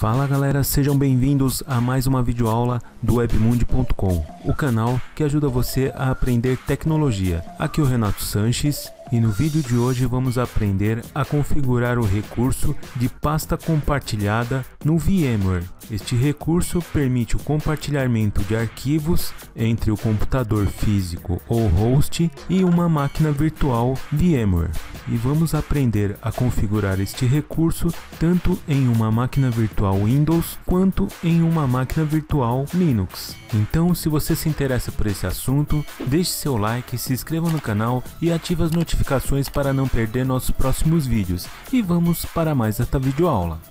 Fala galera, sejam bem-vindos a mais uma videoaula do webmundi.com, o canal que ajuda você a aprender tecnologia. Aqui é o Renato Sanches e no vídeo de hoje vamos aprender a configurar o recurso de pasta compartilhada no VMware. Este recurso permite o compartilhamento de arquivos entre o computador físico ou host e uma máquina virtual VMware. E vamos aprender a configurar este recurso tanto em uma máquina virtual Windows quanto em uma máquina virtual Linux. Então, se você se interessa por esse assunto, deixe seu like, se inscreva no canal e ative as notificações para não perder nossos próximos vídeos. E vamos para mais esta videoaula.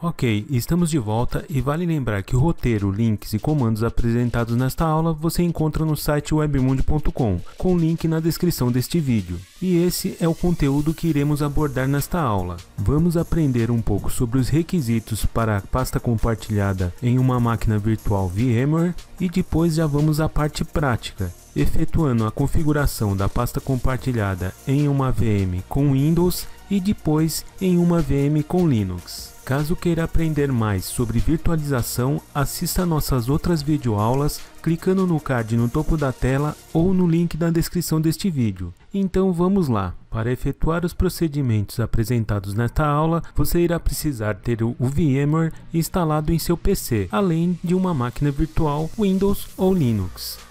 Ok, estamos de volta e vale lembrar que o roteiro, links e comandos apresentados nesta aula você encontra no site webmundo.com, com link na descrição deste vídeo. E esse é o conteúdo que iremos abordar nesta aula. Vamos aprender um pouco sobre os requisitos para a pasta compartilhada em uma máquina virtual VMware e depois já vamos à parte prática, efetuando a configuração da pasta compartilhada em uma VM com Windows e depois em uma VM com Linux. Caso queira aprender mais sobre virtualização, assista nossas outras videoaulas clicando no card no topo da tela ou no link na descrição deste vídeo. Então vamos lá. Para efetuar os procedimentos apresentados nesta aula, você irá precisar ter o VMware instalado em seu PC, além de uma máquina virtual Windows ou Linux.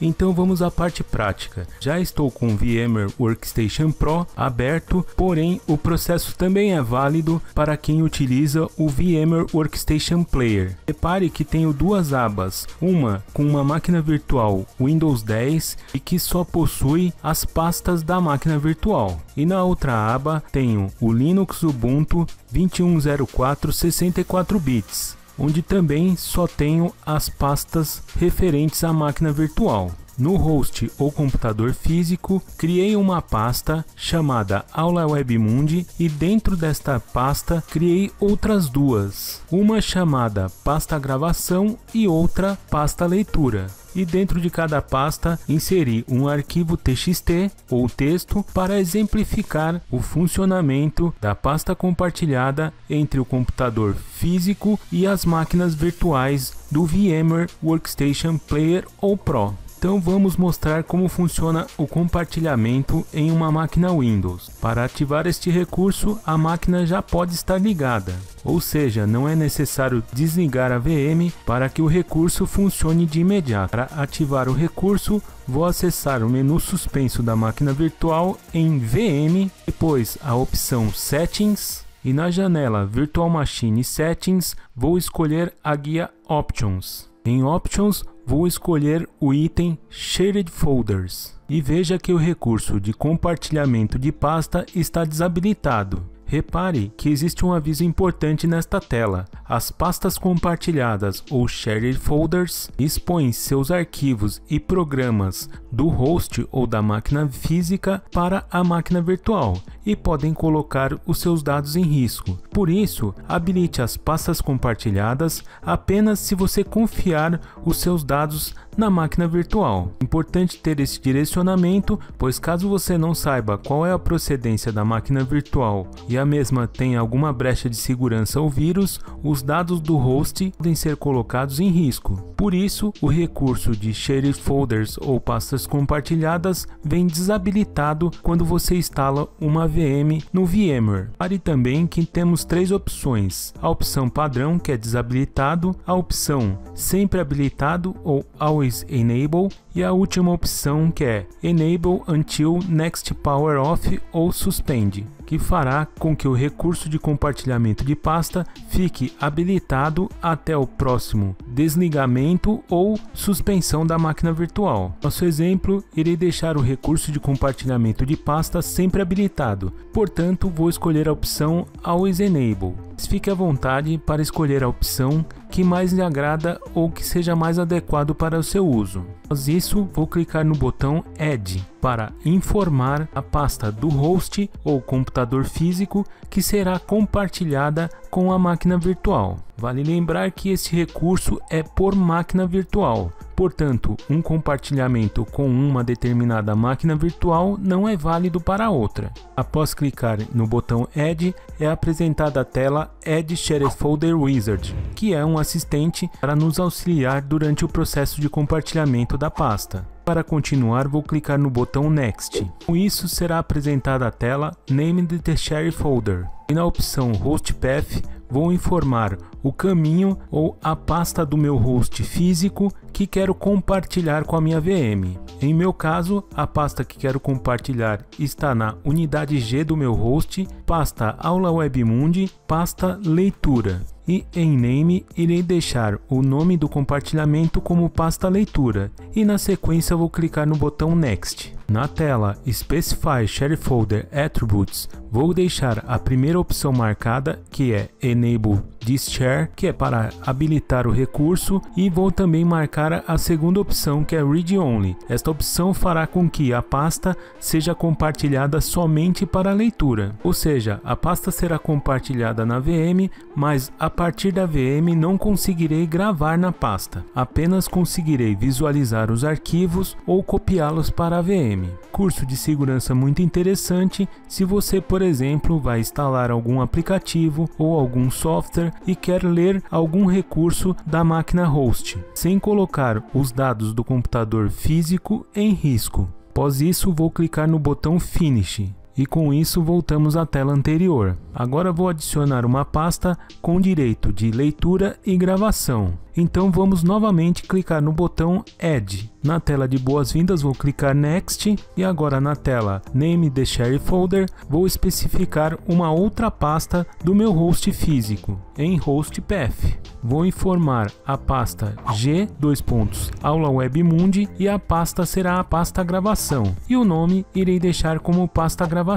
Então vamos à parte prática. Já estou com o VMware Workstation Pro aberto, porém o processo também é válido para quem utiliza o VMware Workstation Player. Repare que tenho duas abas, uma com uma máquina virtual Windows 10 e que só possui as pastas da máquina virtual. E na outra aba tenho o Linux Ubuntu 2104 64 bits onde também só tenho as pastas referentes à máquina virtual. No host ou computador físico, criei uma pasta chamada Aula Webmundi e dentro desta pasta criei outras duas, uma chamada pasta gravação e outra pasta leitura e dentro de cada pasta inserir um arquivo TXT ou texto para exemplificar o funcionamento da pasta compartilhada entre o computador físico e as máquinas virtuais do VMware Workstation Player ou Pro. Então vamos mostrar como funciona o compartilhamento em uma máquina Windows. Para ativar este recurso, a máquina já pode estar ligada, ou seja, não é necessário desligar a VM para que o recurso funcione de imediato. Para ativar o recurso, vou acessar o menu suspenso da máquina virtual em VM, depois a opção Settings e na janela Virtual Machine Settings vou escolher a guia Options. Em Options, vou escolher o item Shared Folders e veja que o recurso de compartilhamento de pasta está desabilitado. Repare que existe um aviso importante nesta tela. As pastas compartilhadas ou shared folders expõem seus arquivos e programas do host ou da máquina física para a máquina virtual e podem colocar os seus dados em risco. Por isso, habilite as pastas compartilhadas apenas se você confiar os seus dados na máquina virtual. Importante ter esse direcionamento, pois caso você não saiba qual é a procedência da máquina virtual e a mesma tenha alguma brecha de segurança ou vírus, os dados do host podem ser colocados em risco. Por isso, o recurso de Shared Folders ou pastas compartilhadas vem desabilitado quando você instala uma VM no VMware. Pare também que temos três opções: a opção padrão, que é desabilitado, a opção sempre habilitado ou Always Enable e a última opção que é Enable Until Next Power Off ou Suspend, que fará com que o recurso de compartilhamento de pasta fique habilitado até o próximo desligamento ou suspensão da máquina virtual. Nosso exemplo, irei deixar o recurso de compartilhamento de pasta sempre habilitado, portanto vou escolher a opção Always Enable. Fique à vontade para escolher a opção que mais lhe agrada ou que seja mais adequado para o seu uso. Após isso, vou clicar no botão Add para informar a pasta do host ou computador físico que será compartilhada com a máquina virtual. Vale lembrar que esse recurso é por máquina virtual, portanto, um compartilhamento com uma determinada máquina virtual não é válido para outra. Após clicar no botão Add, é apresentada a tela Add Shared Folder Wizard, que é um assistente para nos auxiliar durante o processo de compartilhamento da pasta. Para continuar, vou clicar no botão Next. Com isso, será apresentada a tela Name the Share Folder. E na opção Host Path, vou informar o caminho ou a pasta do meu host físico que quero compartilhar com a minha VM. Em meu caso, a pasta que quero compartilhar está na unidade G do meu host, pasta Aula Webmundi, pasta Leitura e em name irei deixar o nome do compartilhamento como pasta leitura e na sequência vou clicar no botão Next. Na tela Specify Share Folder Attributes, vou deixar a primeira opção marcada, que é Enable This Share, que é para habilitar o recurso, e vou também marcar a segunda opção, que é Read Only. Esta opção fará com que a pasta seja compartilhada somente para leitura, ou seja, a pasta será compartilhada na VM, mas a partir da VM não conseguirei gravar na pasta, apenas conseguirei visualizar os arquivos ou copiá-los para a VM. Curso de segurança muito interessante se você, por exemplo, vai instalar algum aplicativo ou algum software e quer ler algum recurso da máquina host, sem colocar os dados do computador físico em risco. Após isso, vou clicar no botão Finish e com isso voltamos à tela anterior. Agora vou adicionar uma pasta com direito de leitura e gravação. Então vamos novamente clicar no botão Add. Na tela de boas-vindas vou clicar Next e agora na tela Name the Share Folder vou especificar uma outra pasta do meu host físico em Host Path. Vou informar a pasta G dois pontos Aula e a pasta será a pasta gravação e o nome irei deixar como pasta gravação.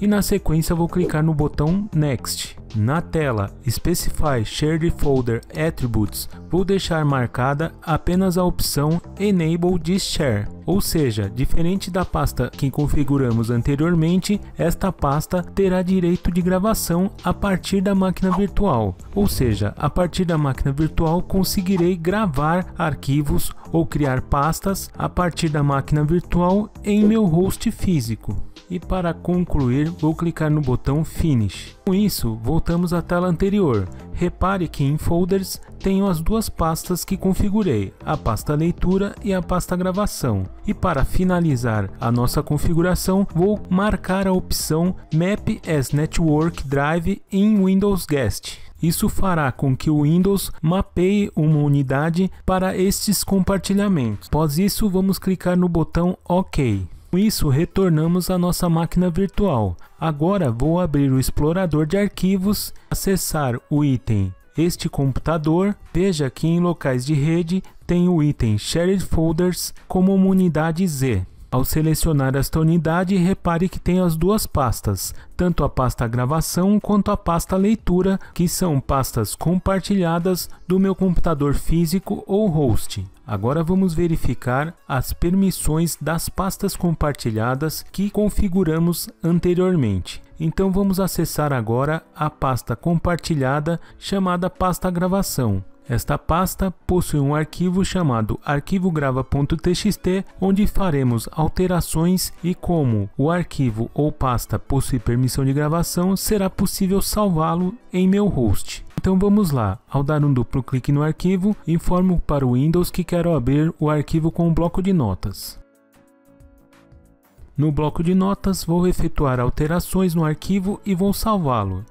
E na sequência vou clicar no botão Next. Na tela Specify Shared Folder Attributes, vou deixar marcada apenas a opção Enable this Share, ou seja, diferente da pasta que configuramos anteriormente, esta pasta terá direito de gravação a partir da máquina virtual, ou seja, a partir da máquina virtual conseguirei gravar arquivos ou criar pastas a partir da máquina virtual em meu host físico e para concluir vou clicar no botão Finish. Com isso, voltamos à tela anterior. Repare que em Folders tenho as duas pastas que configurei, a pasta leitura e a pasta gravação. E para finalizar a nossa configuração, vou marcar a opção Map as Network Drive em Windows Guest. Isso fará com que o Windows mapeie uma unidade para estes compartilhamentos. Após isso, vamos clicar no botão OK. Com isso, retornamos à nossa máquina virtual. Agora vou abrir o explorador de arquivos, acessar o item este computador, veja que em locais de rede tem o item Shared Folders como uma unidade Z. Ao selecionar esta unidade, repare que tem as duas pastas, tanto a pasta gravação quanto a pasta leitura, que são pastas compartilhadas do meu computador físico ou host. Agora vamos verificar as permissões das pastas compartilhadas que configuramos anteriormente. Então vamos acessar agora a pasta compartilhada chamada pasta gravação. Esta pasta possui um arquivo chamado arquivograva.txt, onde faremos alterações e como o arquivo ou pasta possui permissão de gravação, será possível salvá-lo em meu host. Então vamos lá, ao dar um duplo clique no arquivo, informo para o Windows que quero abrir o arquivo com um bloco de notas. No bloco de notas, vou efetuar alterações no arquivo e vou salvá-lo.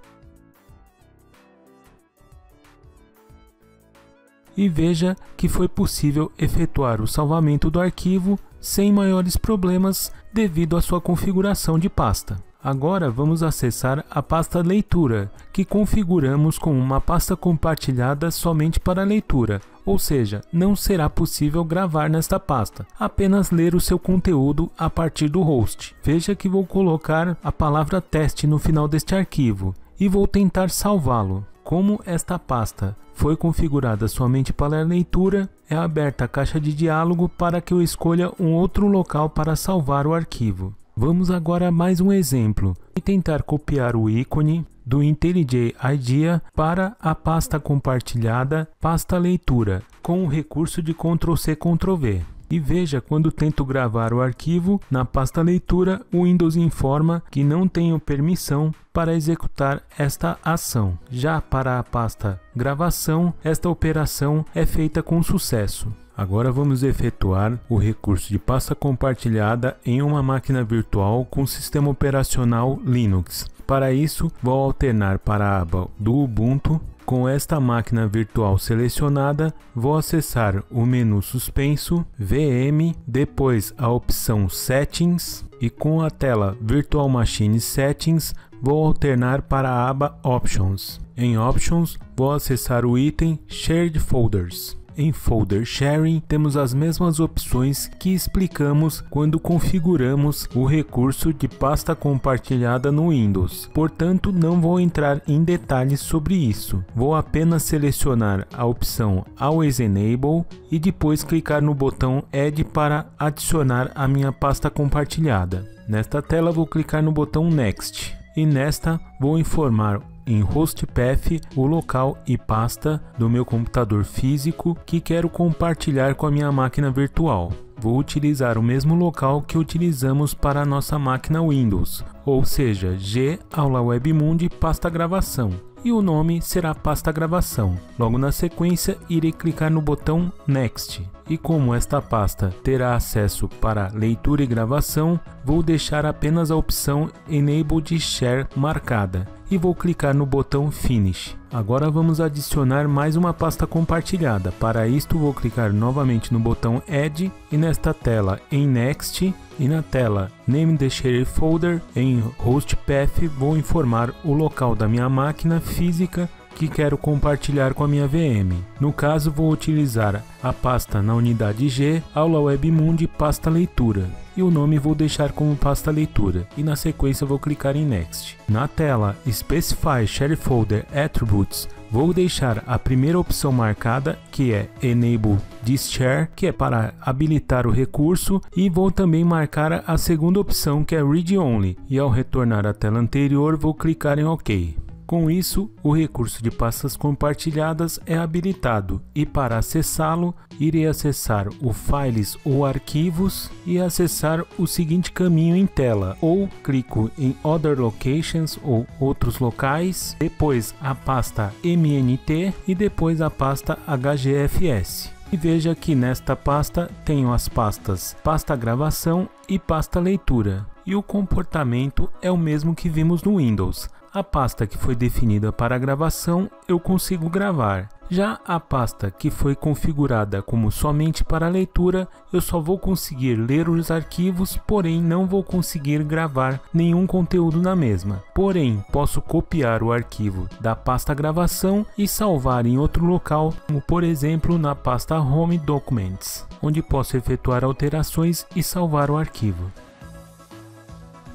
E veja que foi possível efetuar o salvamento do arquivo sem maiores problemas devido à sua configuração de pasta. Agora vamos acessar a pasta leitura, que configuramos com uma pasta compartilhada somente para leitura, ou seja, não será possível gravar nesta pasta, apenas ler o seu conteúdo a partir do host. Veja que vou colocar a palavra teste no final deste arquivo e vou tentar salvá-lo. Como esta pasta foi configurada somente para leitura, é aberta a caixa de diálogo para que eu escolha um outro local para salvar o arquivo. Vamos agora a mais um exemplo e tentar copiar o ícone do IntelliJ IDEA para a pasta compartilhada pasta leitura com o recurso de Ctrl+C Ctrl+V. E veja, quando tento gravar o arquivo na pasta leitura, o Windows informa que não tenho permissão para executar esta ação. Já para a pasta gravação, esta operação é feita com sucesso. Agora vamos efetuar o recurso de pasta compartilhada em uma máquina virtual com sistema operacional Linux. Para isso, vou alternar para a aba do Ubuntu com esta máquina virtual selecionada, vou acessar o menu suspenso, VM, depois a opção Settings e com a tela Virtual Machine Settings, vou alternar para a aba Options. Em Options, vou acessar o item Shared Folders. Em Folder Sharing, temos as mesmas opções que explicamos quando configuramos o recurso de pasta compartilhada no Windows. Portanto, não vou entrar em detalhes sobre isso. Vou apenas selecionar a opção Always Enable e depois clicar no botão Add para adicionar a minha pasta compartilhada. Nesta tela, vou clicar no botão Next e nesta vou informar em hostpath o local e pasta do meu computador físico que quero compartilhar com a minha máquina virtual. Vou utilizar o mesmo local que utilizamos para a nossa máquina Windows, ou seja, G aula webmundi pasta gravação e o nome será pasta gravação. Logo na sequência, irei clicar no botão Next. E como esta pasta terá acesso para leitura e gravação, vou deixar apenas a opção Enable Share marcada e vou clicar no botão Finish. Agora vamos adicionar mais uma pasta compartilhada. Para isto vou clicar novamente no botão Add e nesta tela em Next e na tela Name the Share Folder em Host Path vou informar o local da minha máquina física que quero compartilhar com a minha VM. No caso, vou utilizar a pasta na unidade G, aula webmundi pasta leitura. E o nome vou deixar como pasta leitura. E na sequência vou clicar em Next. Na tela Specify Share Folder Attributes, vou deixar a primeira opção marcada, que é Enable this share, que é para habilitar o recurso, e vou também marcar a segunda opção, que é Read Only. E ao retornar à tela anterior, vou clicar em OK. Com isso, o recurso de pastas compartilhadas é habilitado e para acessá-lo, irei acessar o Files ou Arquivos e acessar o seguinte caminho em tela, ou clico em Other Locations ou Outros Locais, depois a pasta MNT e depois a pasta HGFS. E veja que nesta pasta tenho as pastas pasta gravação e pasta leitura. E o comportamento é o mesmo que vimos no Windows. A pasta que foi definida para a gravação eu consigo gravar. Já a pasta que foi configurada como somente para leitura, eu só vou conseguir ler os arquivos, porém não vou conseguir gravar nenhum conteúdo na mesma. Porém, posso copiar o arquivo da pasta gravação e salvar em outro local, como por exemplo na pasta Home Documents, onde posso efetuar alterações e salvar o arquivo.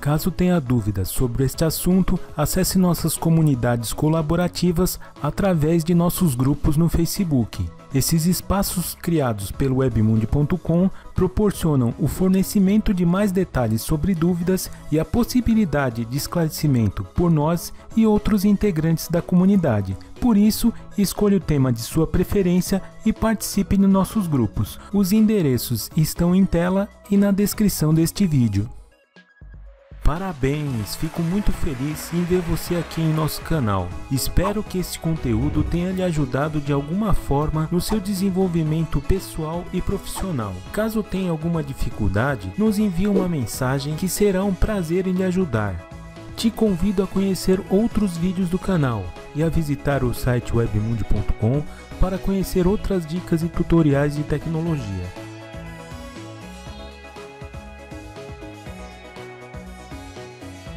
Caso tenha dúvidas sobre este assunto, acesse nossas comunidades colaborativas através de nossos grupos no Facebook. Esses espaços criados pelo webmundi.com proporcionam o fornecimento de mais detalhes sobre dúvidas e a possibilidade de esclarecimento por nós e outros integrantes da comunidade. Por isso, escolha o tema de sua preferência e participe nos nossos grupos. Os endereços estão em tela e na descrição deste vídeo. Parabéns, fico muito feliz em ver você aqui em nosso canal. Espero que esse conteúdo tenha lhe ajudado de alguma forma no seu desenvolvimento pessoal e profissional. Caso tenha alguma dificuldade, nos envie uma mensagem que será um prazer em lhe ajudar. Te convido a conhecer outros vídeos do canal e a visitar o site webmundi.com para conhecer outras dicas e tutoriais de tecnologia.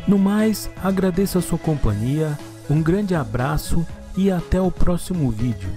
No mais, agradeço a sua companhia, um grande abraço e até o próximo vídeo.